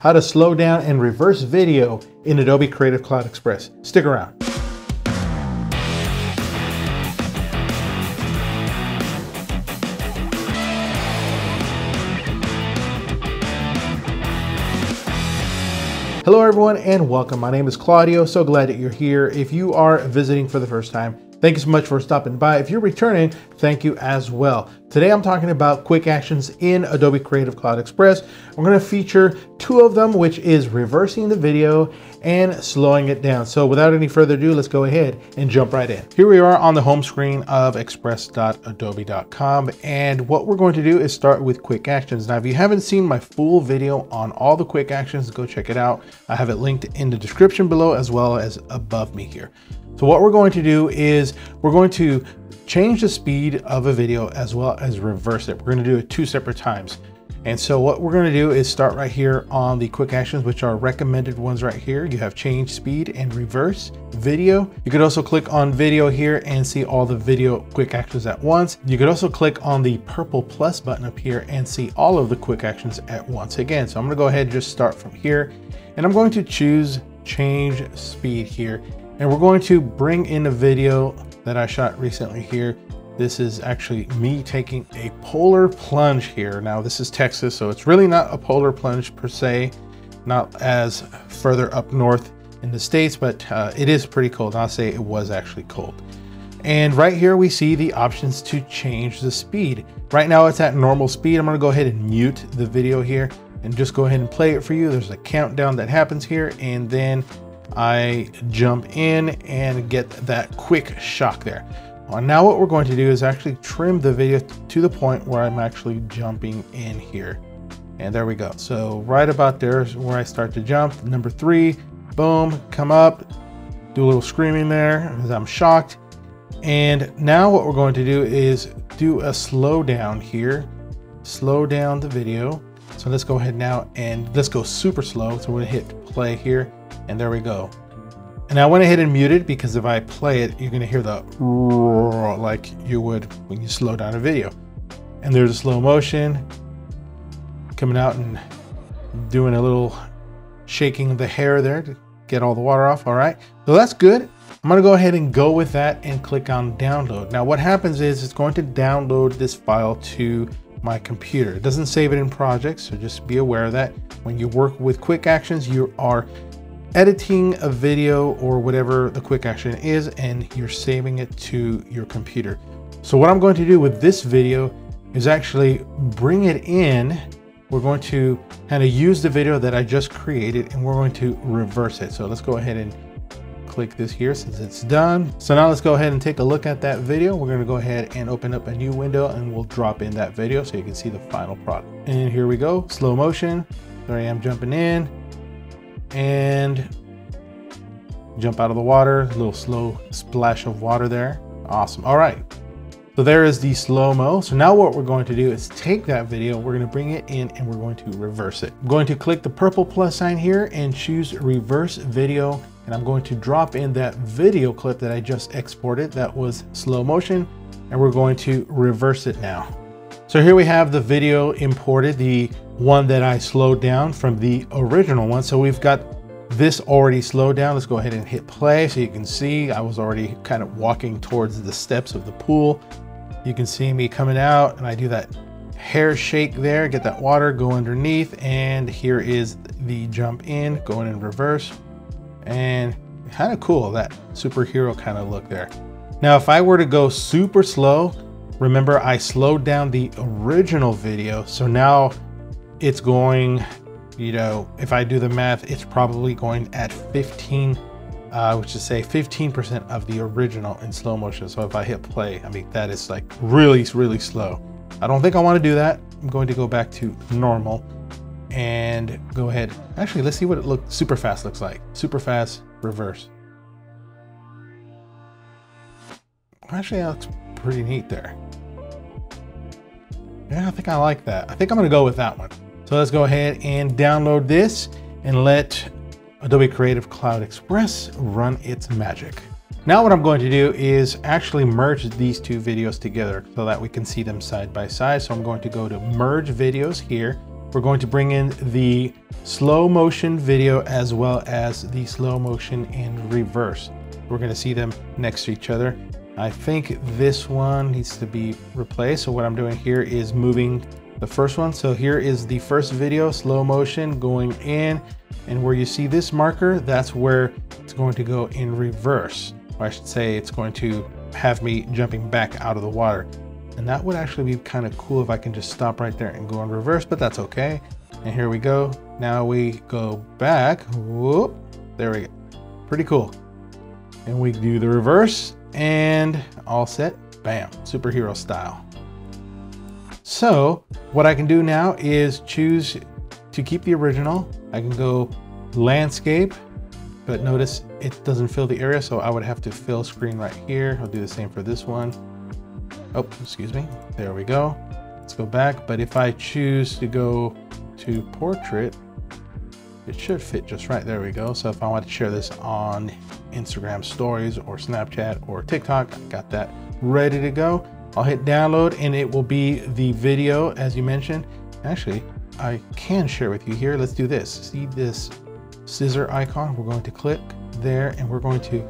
how to slow down and reverse video in Adobe Creative Cloud Express. Stick around. Hello everyone and welcome. My name is Claudio. So glad that you're here. If you are visiting for the first time, Thank you so much for stopping by. If you're returning, thank you as well. Today I'm talking about quick actions in Adobe Creative Cloud Express. We're gonna feature two of them, which is reversing the video and slowing it down. So without any further ado, let's go ahead and jump right in. Here we are on the home screen of express.adobe.com. And what we're going to do is start with quick actions. Now, if you haven't seen my full video on all the quick actions, go check it out. I have it linked in the description below as well as above me here. So what we're going to do is we're going to change the speed of a video as well as reverse it. We're going to do it two separate times. And so what we're going to do is start right here on the quick actions, which are recommended ones right here. You have change speed and reverse video. You could also click on video here and see all the video quick actions at once. You could also click on the purple plus button up here and see all of the quick actions at once again. So I'm going to go ahead and just start from here and I'm going to choose change speed here and we're going to bring in a video that I shot recently here. This is actually me taking a polar plunge here. Now this is Texas, so it's really not a polar plunge per se, not as further up north in the States, but uh, it is pretty cold. I'll say it was actually cold. And right here we see the options to change the speed. Right now it's at normal speed. I'm gonna go ahead and mute the video here and just go ahead and play it for you. There's a countdown that happens here and then I jump in and get that quick shock there. Now what we're going to do is actually trim the video to the point where I'm actually jumping in here. And there we go. So right about there is where I start to jump. Number three, boom, come up, do a little screaming there as I'm shocked. And now what we're going to do is do a slow down here, slow down the video. So let's go ahead now and let's go super slow. So we're gonna hit play here and there we go. And I went ahead and muted because if I play it, you're gonna hear the like you would when you slow down a video. And there's a slow motion coming out and doing a little shaking the hair there to get all the water off. All right, so that's good. I'm gonna go ahead and go with that and click on download. Now what happens is it's going to download this file to my computer. It doesn't save it in projects, so just be aware of that. When you work with quick actions, you are editing a video or whatever the quick action is and you're saving it to your computer. So what I'm going to do with this video is actually bring it in. We're going to kind of use the video that I just created and we're going to reverse it. So let's go ahead and click this here since it's done. So now let's go ahead and take a look at that video. We're gonna go ahead and open up a new window and we'll drop in that video so you can see the final product. And here we go, slow motion. There I am jumping in and jump out of the water, a little slow splash of water there. Awesome. All right. So there is the slow-mo. So now what we're going to do is take that video, we're going to bring it in and we're going to reverse it. I'm going to click the purple plus sign here and choose reverse video. And I'm going to drop in that video clip that I just exported that was slow motion and we're going to reverse it now. So here we have the video imported, the one that I slowed down from the original one. So we've got this already slowed down. Let's go ahead and hit play so you can see I was already kind of walking towards the steps of the pool. You can see me coming out and I do that hair shake there, get that water, go underneath, and here is the jump in, going in reverse. And kind of cool, that superhero kind of look there. Now, if I were to go super slow, Remember, I slowed down the original video, so now it's going, you know, if I do the math, it's probably going at 15, uh, which is say 15% of the original in slow motion. So if I hit play, I mean, that is like really, really slow. I don't think I want to do that. I'm going to go back to normal and go ahead. Actually, let's see what it looks super fast looks like. Super fast reverse. Actually, looks pretty neat there. Yeah, I think I like that. I think I'm gonna go with that one. So let's go ahead and download this and let Adobe Creative Cloud Express run its magic. Now what I'm going to do is actually merge these two videos together so that we can see them side by side. So I'm going to go to merge videos here we're going to bring in the slow motion video as well as the slow motion in reverse. We're gonna see them next to each other. I think this one needs to be replaced. So what I'm doing here is moving the first one. So here is the first video, slow motion going in. And where you see this marker, that's where it's going to go in reverse. Or I should say it's going to have me jumping back out of the water. And that would actually be kind of cool if I can just stop right there and go in reverse, but that's okay. And here we go. Now we go back. Whoop. There we go. Pretty cool. And we do the reverse and all set. Bam. Superhero style. So what I can do now is choose to keep the original. I can go landscape, but notice it doesn't fill the area. So I would have to fill screen right here. I'll do the same for this one. Oh, excuse me. There we go. Let's go back. But if I choose to go to portrait, it should fit just right. There we go. So if I want to share this on Instagram stories or Snapchat or TikTok, I got that ready to go. I'll hit download and it will be the video as you mentioned. Actually, I can share with you here. Let's do this. See this scissor icon? We're going to click there and we're going to,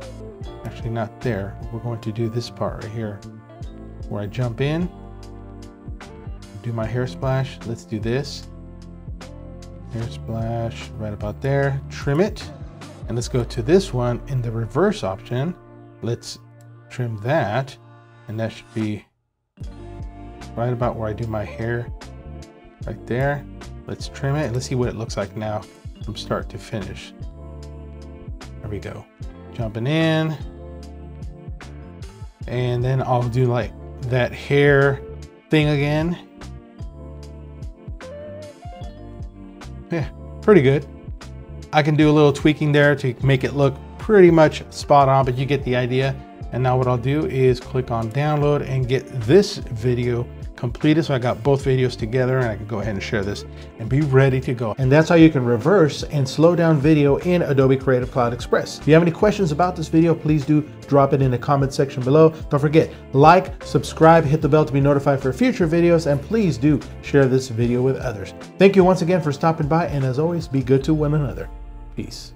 actually not there, we're going to do this part right here where I jump in, do my hair splash. Let's do this. Hair splash right about there, trim it. And let's go to this one in the reverse option. Let's trim that. And that should be right about where I do my hair right there. Let's trim it. Let's see what it looks like now from start to finish. There we go. Jumping in. And then I'll do like that hair thing again. Yeah, pretty good. I can do a little tweaking there to make it look pretty much spot on, but you get the idea. And now what I'll do is click on download and get this video completed. So I got both videos together and I can go ahead and share this and be ready to go. And that's how you can reverse and slow down video in Adobe Creative Cloud Express. If you have any questions about this video, please do drop it in the comment section below. Don't forget, like, subscribe, hit the bell to be notified for future videos, and please do share this video with others. Thank you once again for stopping by, and as always, be good to one another. Peace.